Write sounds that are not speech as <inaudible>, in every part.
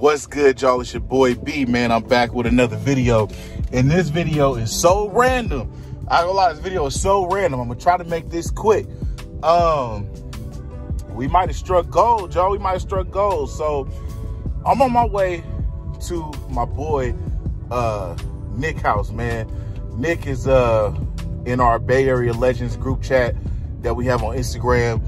What's good, y'all? It's your boy B, man. I'm back with another video. And this video is so random. I don't lie, this video is so random. I'm gonna try to make this quick. Um, we might have struck gold, y'all. We might have struck gold. So I'm on my way to my boy uh Nick house, man. Nick is uh in our Bay Area Legends group chat that we have on Instagram.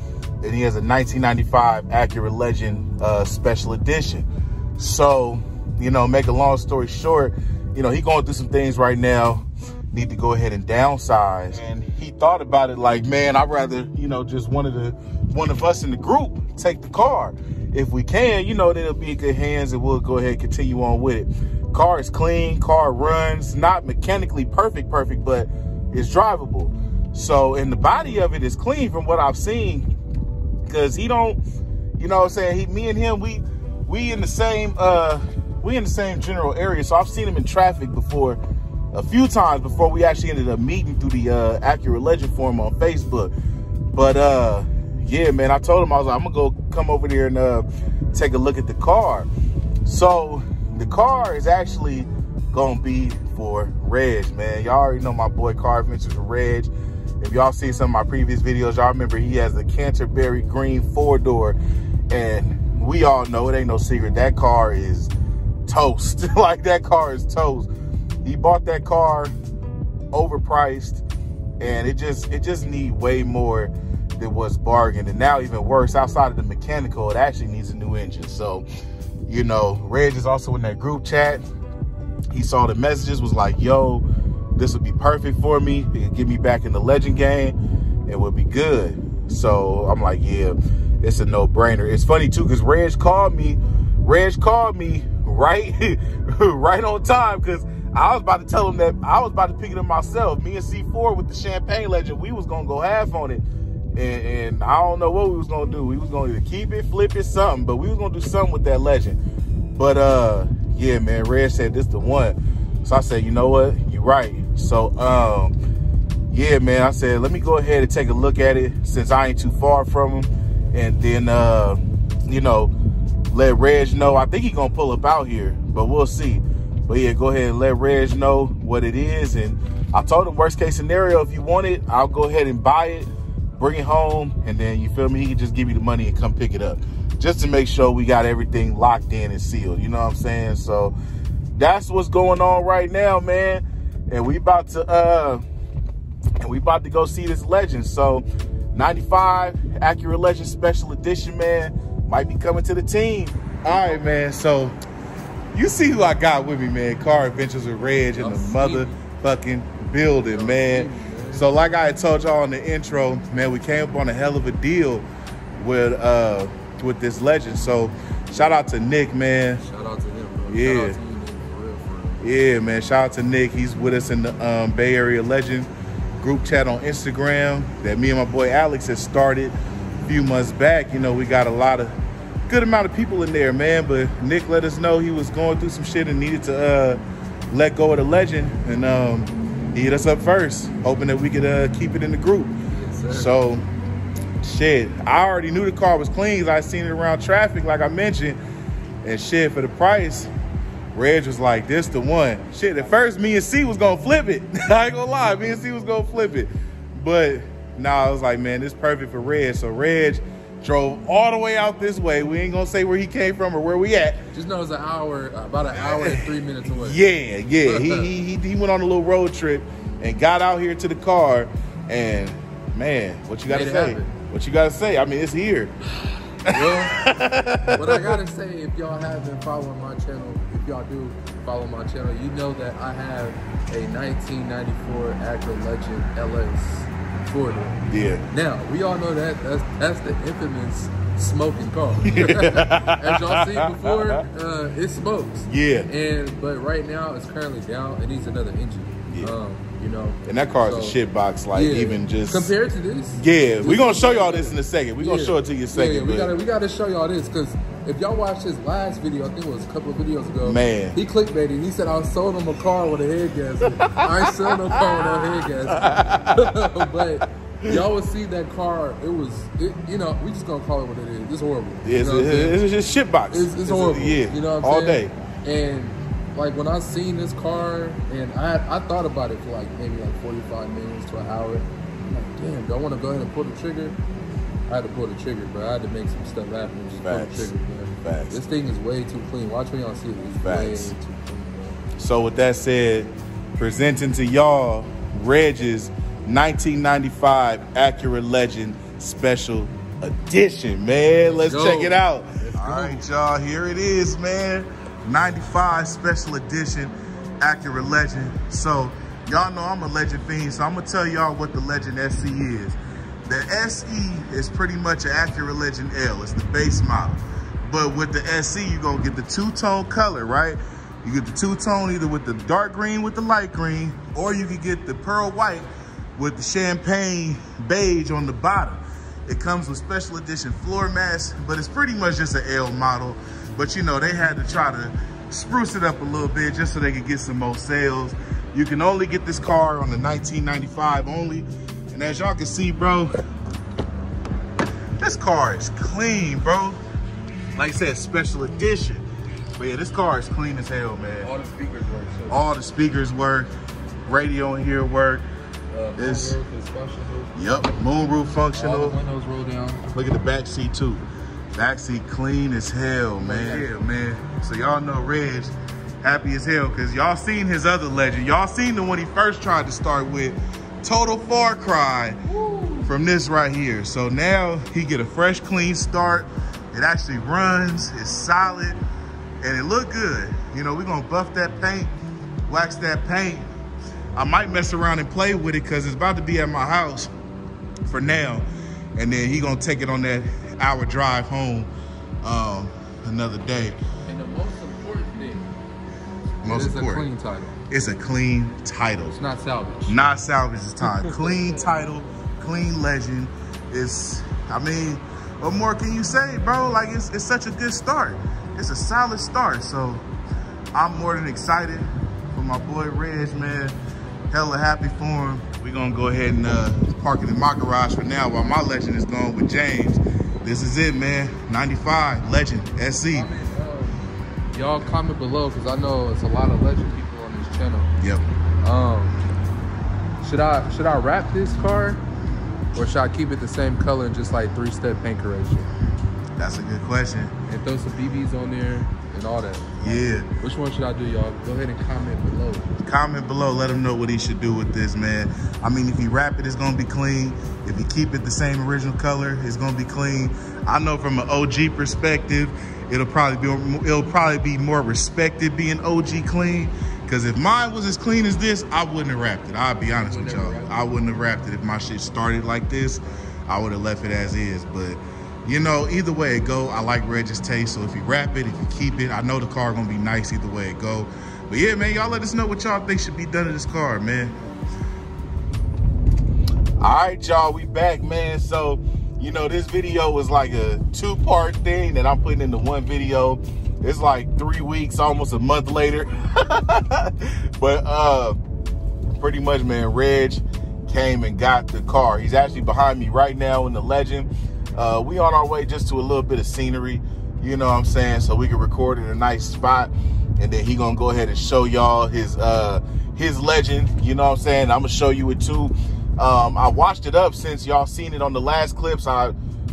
And he has a 1995 Acura Legend uh, special edition. So, you know, make a long story short, you know, he going through some things right now. Need to go ahead and downsize. And he thought about it like, man, I'd rather, you know, just one of the one of us in the group take the car. If we can, you know, then it'll be in good hands and we'll go ahead and continue on with it. Car is clean, car runs, not mechanically perfect, perfect, but it's drivable. So, and the body of it is clean from what I've seen. Cause he don't, you know what I'm saying? He, me and him, we, we in the same uh we in the same general area so i've seen him in traffic before a few times before we actually ended up meeting through the uh Acura legend forum on facebook. But uh yeah man i told him i was like i'm gonna go come over there and uh take a look at the car. So the car is actually gonna be for reg man. Y'all already know my boy car adventures reg. If y'all seen some of my previous videos y'all remember he has the canterbury green four door and we all know it ain't no secret. That car is toast. <laughs> Like that car is toast. He bought that car overpriced and it just it just need way more than what's bargained. And now even worse outside of the mechanical it actually needs a new engine. So you know reg is also in that group chat. He saw the messages was like yo this would be perfect for me. It'd get me back in the legend game it would be good. So i'm like yeah it's a no-brainer. It's funny too, because Reg called me, Reg called me right, <laughs> right on time, because I was about to tell him that I was about to pick it up myself. Me and C4 with the Champagne Legend, we was gonna go half on it. And, and I don't know what we was gonna do. We was gonna keep it, flip it, something, but we was gonna do something with that legend. But uh yeah, man, Reg said this the one. So I said, you know what? You're right. So um yeah, man, I said, let me go ahead and take a look at it since I ain't too far from him and then uh, you know, let Reg know. I think he's gonna pull up out here, but we'll see. But yeah, go ahead and let Reg know what it is. And I told him worst case scenario, if you want it, I'll go ahead and buy it, bring it home, and then you feel me, he can just give you the money and come pick it up. Just to make sure we got everything locked in and sealed. You know what I'm saying? So that's what's going on right now, man. And we about to uh and we about to go see this legend. So 95 Acura Legend Special Edition, man, might be coming to the team. All right, man. So you see who I got with me, man. Car Adventures with Reg in the motherfucking building, man. So like I told y'all in the intro, man, we came up on a hell of a deal with uh with this legend. So shout out to Nick, man. Shout out to him, bro. Yeah. Shout out to you, Nick, for real, for real. Yeah, man. Shout out to Nick. He's with us in the um, Bay Area Legend group chat on Instagram that me and my boy Alex has started a few months back. You know, we got a lot of good amount of people in there, man. But Nick let us know he was going through some shit and needed to uh, let go of the legend, and um, he hit us up first, hoping that we could uh, keep it in the group. Yes, so, shit, I already knew the car was clean. I seen it around traffic, like I mentioned, and shit for the price. Reg was like, this the one. Shit, at first me and C was gonna flip it. <laughs> I ain't gonna lie, me and C was gonna flip it. But now nah, I was like, man, this perfect for Reg. So Reg drove all the way out this way. We ain't gonna say where he came from or where we at. Just know it's an hour, about an hour and three minutes away. <laughs> Yeah, yeah. he, he, he went on a little road trip and got out here to the car. And man, what you gotta say? What you gotta say? I mean, it's here. <sighs> well, <laughs> what I gotta say, if y'all haven't followed my channel, y'all do follow my channel, you know that I have a 1994 Acura Legend LS four door. Yeah. Now we all know that that's that's the infamous smoking car. <laughs> As y'all seen before, uh, it smokes. Yeah. And but right now it's currently down. It needs another engine. Yeah. Um, you know. And that car is a shit box, like yeah. even just compared to this. Yeah, we're gonna show y'all this in a second. We're Yeah. gonna show it to you in a second. Yeah, we but- gotta we gotta show y'all this because if y'all watched his last video, I think it was a couple of videos ago. Man. he clickbaited. He said I sold him a car with a head gasket. I ain't selling no car with no head gasket. <laughs> but y'all would see that car. It was, it, you know, we just gonna call it what it is. It's horrible. You It's, know what it's, just shit box. It's, it's horrible. yeah, you know what I'm all saying? day. And like when I seen this car, and I I thought about it for like maybe like 45 minutes to an hour. I'm like, damn, do I want to go ahead and pull the trigger? I had to pull the trigger, but I had to make some stuff happen. Just pull the trigger, man. Facts. This thing is way too clean. Watch when y'all see it. It's way too clean. bro. So with that said, presenting to y'all Reg's 1995 Acura Legend Special Edition, man. Let's go. check it out. Let's All go. right, y'all, here it is, man. 95 Special Edition Acura Legend. So y'all know I'm a Legend fiend, so I'm gonna tell y'all what the Legend SE is. The SE is pretty much an Acura Legend L. It's the base model. But with the SE, you're gonna get the two-tone color, right? You get the two-tone either with the dark green with the light green, or you can get the pearl white with the champagne beige on the bottom. It comes with special edition floor mats, but it's pretty much just an L model. But you know, they had to try to spruce it up a little bit just so they could get some more sales. You can only get this car on the 1995 only. And as y'all can see, bro, this car is clean, bro. Like I said, special edition. But yeah, this car is clean as hell, man. All the speakers work. So, All the speakers work, radio in here work. uh, this- moonroof. Yep, moonroof All functional. the windows roll down. Look at the back seat too. Back seat clean as hell, man. Yeah, man. So y'all know Reg happy as hell because y'all seen his other legend. Y'all seen the one he first tried to start with. Total far cry from this right here. So now he get a fresh, clean start. It actually runs, it's solid, and it look good. You know, we're gonna buff that paint, wax that paint. I might mess around and play with it because it's about to be at my house for now. And then he gonna take it on that hour drive home um, another day. And the most important thing Most is a clean title. It's a clean title. It's not salvage. Not salvage this time. <laughs> clean title, clean legend. It's, I mean, what more can you say, bro? Like, it's, it's such a good start. It's a solid start. So, I'm more than excited for my boy Reg, man. Hella happy for him. We're gonna go ahead and uh, park it in my garage for now while my legend is going with James. This is it, man. 95 Legend SE. Uh, y'all comment below because I know it's a lot of legend people on this channel. Yep. Um, should I should I wrap this car, or should I keep it the same color and just like three step paint correction That's a good question. and throw some BBs on there and all that? Yeah. Which one should I do, y'all? Go ahead and comment below. Comment below, let him know what he should do with this, man. I mean, if he wrap it, it's gonna be clean. If he keep it the same original color, it's gonna be clean. I know from an OG perspective, it'll probably be it'll probably be more respected being OG clean. Cause if mine was as clean as this, I wouldn't have wrapped it. I'll be honest with y'all. I wouldn't have wrapped it if my shit started like this. I would have left it as is. But you know, either way it go, I like Reg's taste. So if you wrap it, if you keep it, I know the car gonna be nice either way it go. But yeah, man, y'all let us know what y'all think should be done to this car, man. All right, y'all, we back, man. So, you know, this video was like a two-part thing that I'm putting into one video. It's like three weeks, almost a month later. <laughs> but uh pretty much, man, Reg came and got the car. He's actually behind me right now in the Legend. Uh, we on our way just to a little bit of scenery, you know what I'm saying, so we can record in a nice spot. And then he gonna go ahead and show y'all his uh his Legend, you know what I'm saying? I'm gonna show you it too. Um, I watched it up since y'all seen it on the last clips. I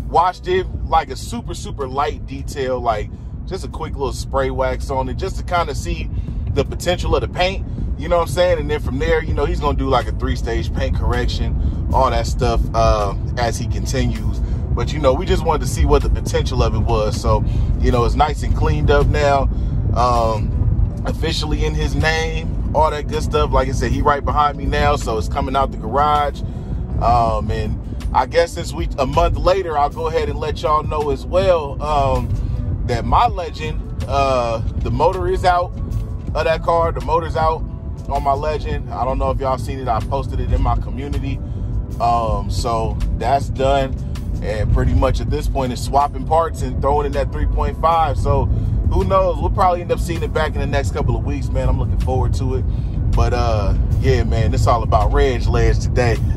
watched it like a super, super light detail, like just a quick little spray wax on it, just to kind of see the potential of the paint. You know what I'm saying? And then from there, you know, he's gonna do like a three-stage paint correction, all that stuff uh, as he continues. But you know, we just wanted to see what the potential of it was. So, you know, it's nice and cleaned up now. Um, officially in his name, all that good stuff. Like I said, he right behind me now, so it's coming out the garage. Um, and I guess since we a month later, I'll go ahead and let y'all know as well um, that my legend, uh, the motor is out of that car. The motor's out on my legend. I don't know if y'all seen it. I posted it in my community. Um, so that's done. And pretty much at this point, it's swapping parts and throwing in that 3.5. So who knows? We'll probably end up seeing it back in the next couple of weeks, man. I'm looking forward to it. But uh, yeah, man, it's all about Reg Ledge today. <laughs>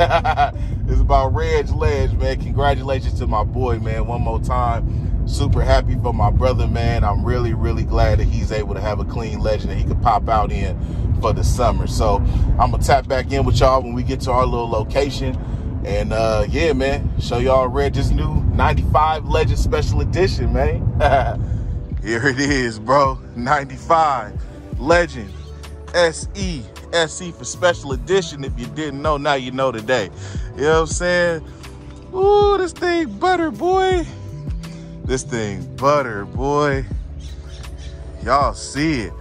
it's about Reg Ledge, man. Congratulations to my boy, man. One more time. Super happy for my brother, man. I'm really, really glad that he's able to have a clean legend that he could pop out in for the summer. So I'm gonna tap back in with y'all when we get to our little location. And uh, yeah, man, show y'all Reg's new 95 Legend Special Edition, man. <laughs> Here it is, bro. 95 Legend SE. SE for Special Edition. If you didn't know, now you know today. You know what I'm saying? Ooh, this thing butter, boy. This thing butter, boy. Y'all see it.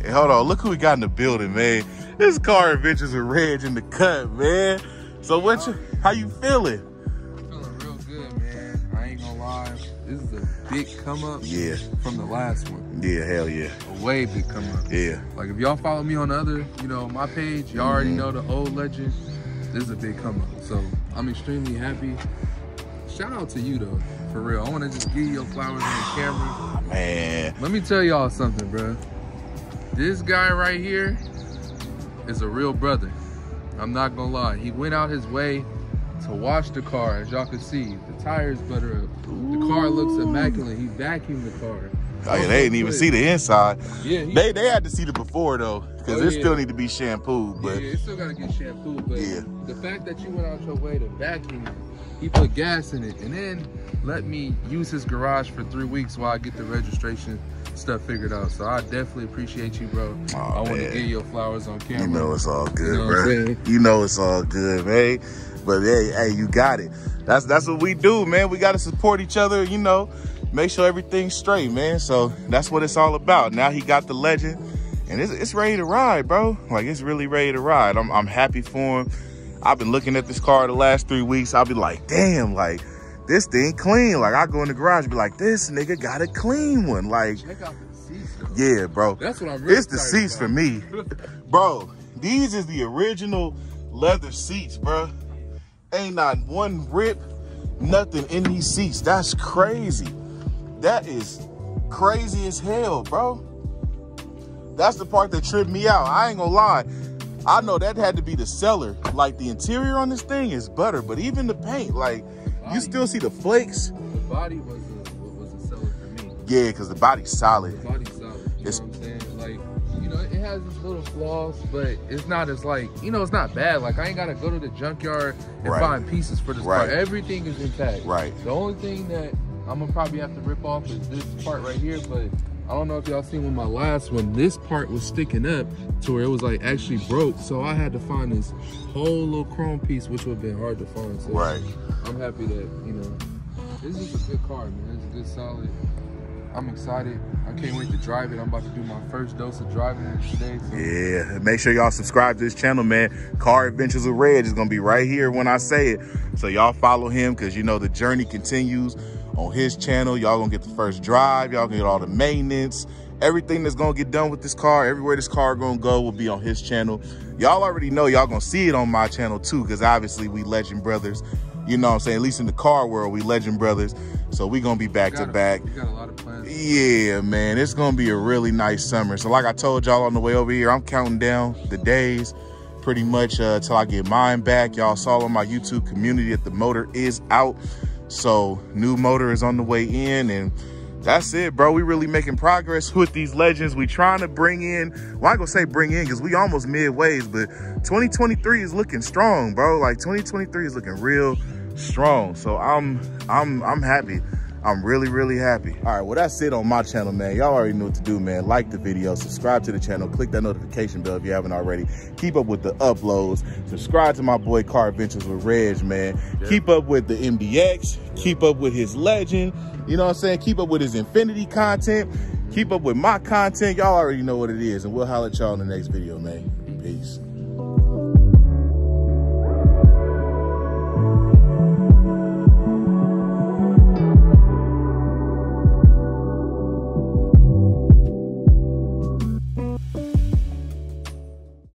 Hey, hold on, look who we got in the building, man. This car adventures with Reg in the cut, man. So what you, how you feeling? Feeling real good, man. I ain't gonna lie. This is a big come up Yeah, from the last one. yeah, hell yeah. A way big come up. Yeah, Like if y'all follow me on the other, you know, my page, y'all already Mhm. know the old legend. This is a big come up. So I'm extremely happy. Shout out to you though, for real. I wanna just give you your flowers on the camera. Ah, man. Let me tell y'all something, bro. This guy right here is a real brother. I'm not gonna lie. He went out his way to wash the car, as y'all can see. The tires butter up. Uh, the car looks immaculate. He vacuumed the car. Oh, yeah, they didn't even see the inside. Yeah, he, They they had to see the before though, because Oh, it yeah. still need to be shampooed. yeah, But yeah, it still gotta get shampooed. But Yeah. the fact that you went out your way to vacuum it, he put gas in it, and then let me use his garage for three weeks while I get the registration stuff figured out. So I definitely appreciate you, bro. Aw, I want to get your flowers on camera. you know it's all good, know bro. saying? You know it's all good, man. But hey, hey, you got it. That's that's what we do, man. We gotta support each other, you know, make sure everything's straight, man. So that's what it's all about. Now he got the legend, and it's, it's ready to ride, bro. Like it's really ready to ride. I'm I'm happy for him. I've been looking at this car the last three weeks. I'll be like, damn, like this thing clean. Like I go in the garage, be like, this nigga got a clean one. Like, Check out the seats, though. yeah, bro. That's what I'm really It's the seats for me. <laughs> Bro, these is the original leather seats, bro. Ain't not one rip, nothing in these seats. That's crazy. That is crazy as hell, bro. That's the part that tripped me out. I ain't gonna lie. I know that had to be the seller. Like the interior on this thing is butter, but even the paint, like you still see the flakes. The body was a, was a seller for me. Yeah, because the body's solid. The body's solid. You It's- know what I'm saying? Like, you know, it has its little flaws, but it's not as like, you know, it's not bad. Like, I ain't gotta go to the junkyard and Right. find pieces for this Right. car. Everything is intact. Right. The only thing that I'm gonna probably have to rip off is this part right here, but I don't know if y'all seen with my last one, this part was sticking up to where it was like actually broke. So I had to find this whole little chrome piece, which would have been hard to find. So Right. I'm happy that, you know, this is a good car, man. It's a good solid. I'm excited. I can't wait to drive it. I'm about to do my first dose of driving it today. So Yeah, make sure y'all subscribe to this channel, man. Car Adventures with Reg is gonna be right here when I say it. So y'all follow him because you know the journey continues on his channel. Y'all gonna get the first drive. Y'all gonna get all the maintenance. Everything that's gonna get done with this car, everywhere this car gonna go will be on his channel. Y'all already know y'all gonna see it on my channel too, because obviously we legend brothers. You know what I'm saying? At least in the car world, we legend brothers. So we gonna be back to back. We got a lot of plans. Yeah, man, it's gonna be a really nice summer. So, like I told y'all on the way over here, I'm counting down the days pretty much uh, till I get mine back. Y'all saw on my YouTube community that the motor is out. So, new motor is on the way in, and that's it, bro. We really making progress with these legends. We trying to bring in, well, I gonna say bring in because we almost midways, but 2023 is looking strong, bro. Like 2023 is looking real strong. So I'm I'm I'm happy. I'm really, really happy. All right, well, that's it on my channel, man. Y'all already know what to do, man. Like the video, subscribe to the channel, click that notification bell if you haven't already. Keep up with the uploads. Subscribe to my boy Car Adventures with Reg, man. Yeah. Keep up with the MBX. Keep up with his legend. You know what I'm saying? Keep up with his Infiniti content. Keep up with my content. Y'all already know what it is. And we'll holler at y'all in the next video, man. Peace.